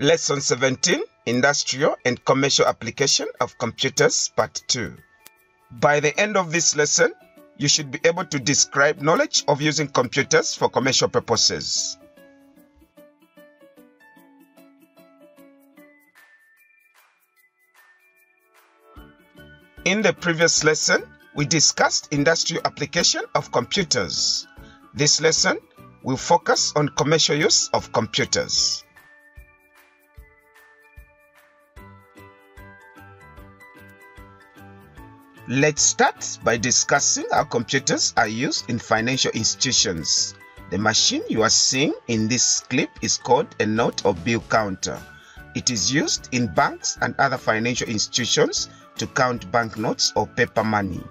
Lesson 17 Industrial and Commercial Application of Computers Part 2. By the end of this lesson, you should be able to describe knowledge of using computers for commercial purposes. In the previous lesson, we discussed industrial application of computers. This lesson will focus on commercial use of computers. Let's start by discussing how computers are used in financial institutions. The machine you are seeing in this clip is called a note or bill counter. It is used in banks and other financial institutions to count banknotes or paper money.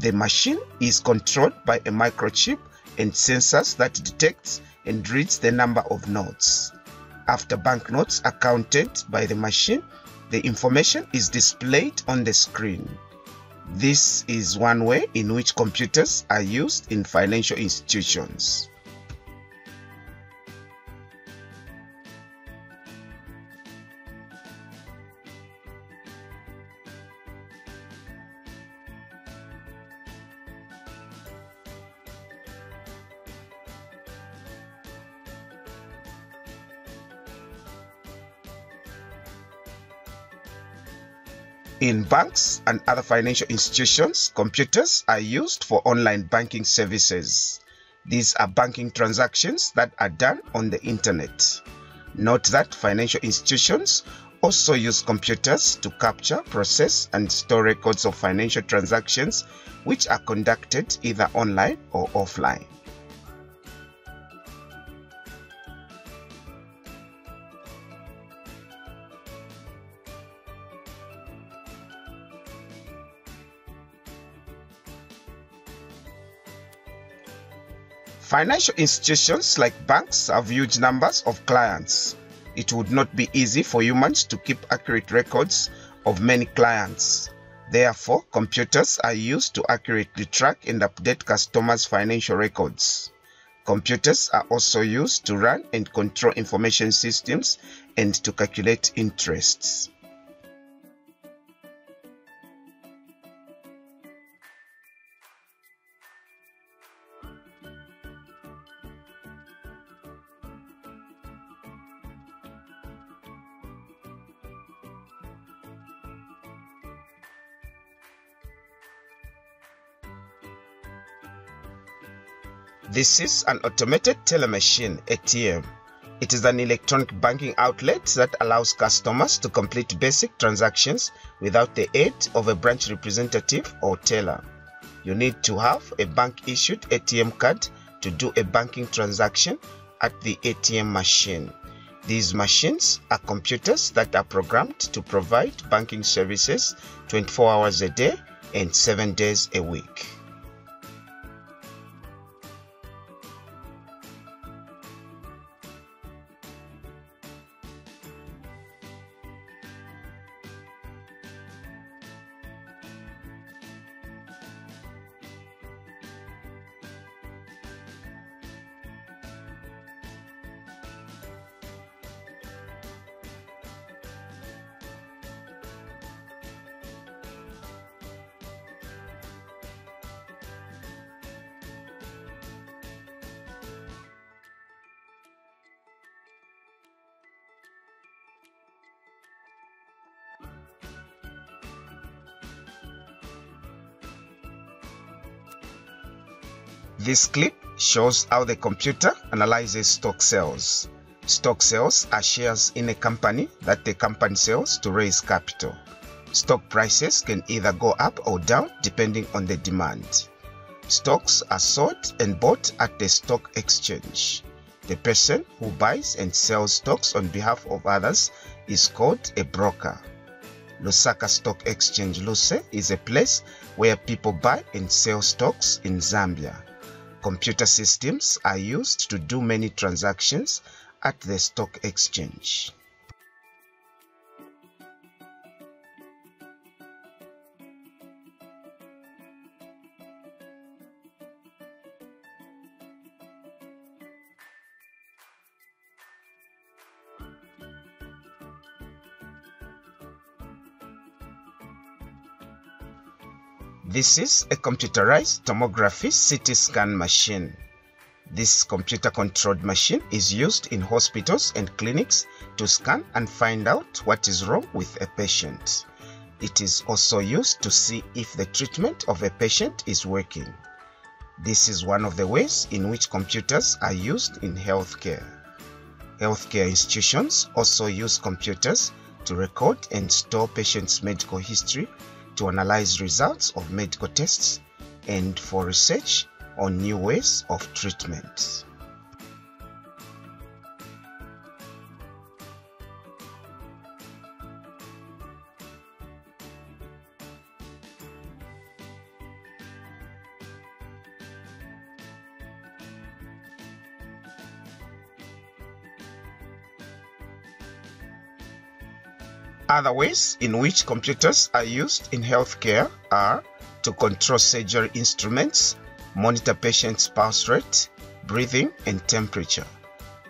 The machine is controlled by a microchip and sensors that detects and reads the number of notes. After banknotes are counted by the machine, the information is displayed on the screen. This is one way in which computers are used in financial institutions. In banks and other financial institutions, computers are used for online banking services. These are banking transactions that are done on the internet. Note that financial institutions also use computers to capture, process, and store records of financial transactions which are conducted either online or offline. Financial institutions like banks have huge numbers of clients. It would not be easy for humans to keep accurate records of many clients. Therefore, computers are used to accurately track and update customers' financial records. Computers are also used to run and control information systems and to calculate interests. This is an automated teller machine ATM. It is an electronic banking outlet that allows customers to complete basic transactions without the aid of a branch representative or teller. You need to have a bank issued ATM card to do a banking transaction at the ATM machine. These machines are computers that are programmed to provide banking services 24 hours a day and 7 days a week. This clip shows how the computer analyzes stock sales. Stock sales are shares in a company that the company sells to raise capital. Stock prices can either go up or down depending on the demand. Stocks are sold and bought at the stock exchange. The person who buys and sells stocks on behalf of others is called a broker. Lusaka Stock Exchange Luse is a place where people buy and sell stocks in Zambia. Computer systems are used to do many transactions at the stock exchange. This is a computerized tomography CT scan machine. This computer controlled machine is used in hospitals and clinics to scan and find out what is wrong with a patient. It is also used to see if the treatment of a patient is working. This is one of the ways in which computers are used in healthcare. Healthcare institutions also use computers to record and store patients' medical history, to analyze results of medical tests, and for research on new ways of treatment. Other ways in which computers are used in healthcare are to control surgery instruments, monitor patients' pulse rate, breathing, and temperature.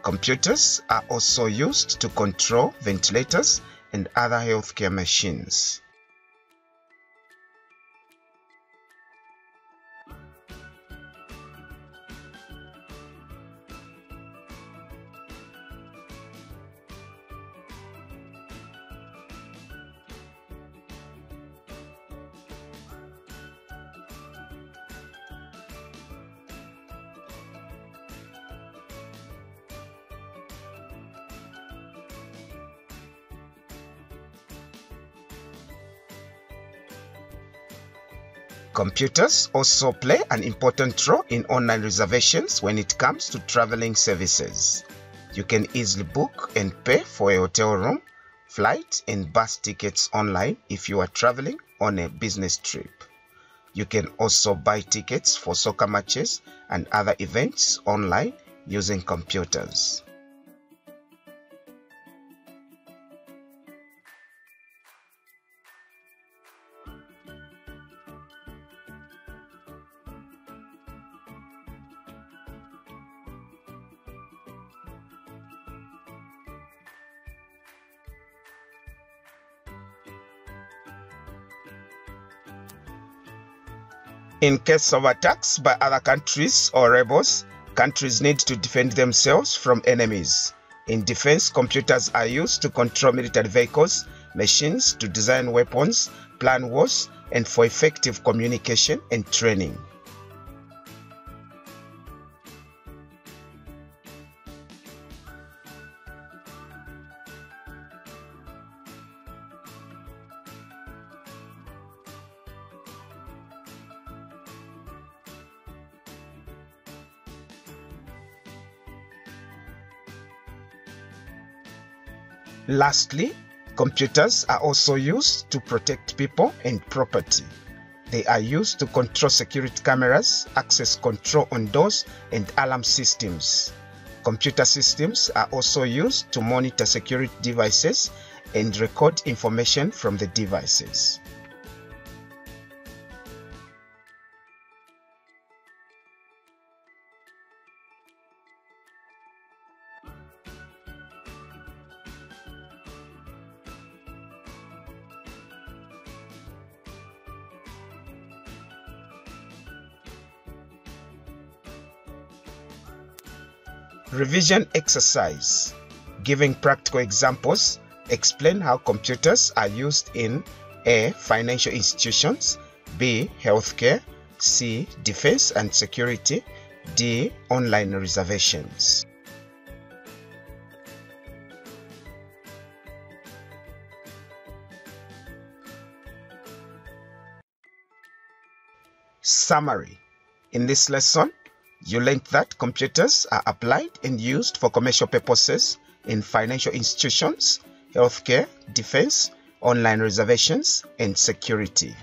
Computers are also used to control ventilators and other healthcare machines. Computers also play an important role in online reservations when it comes to traveling services. You can easily book and pay for a hotel room, flight, and bus tickets online if you are traveling on a business trip. You can also buy tickets for soccer matches and other events online using computers. In case of attacks by other countries or rebels, countries need to defend themselves from enemies. In defense, computers are used to control military vehicles, machines to design weapons, plan wars, and for effective communication and training. Lastly, computers are also used to protect people and property. They are used to control security cameras, access control on doors, and alarm systems. Computer systems are also used to monitor security devices and record information from the devices. Revision exercise. Giving practical examples, explain how computers are used in A. Financial institutions, B. Healthcare, C. Defense and security, D. Online reservations. Summary In this lesson, you learned that computers are applied and used for commercial purposes in financial institutions, healthcare, defense, online reservations, and security.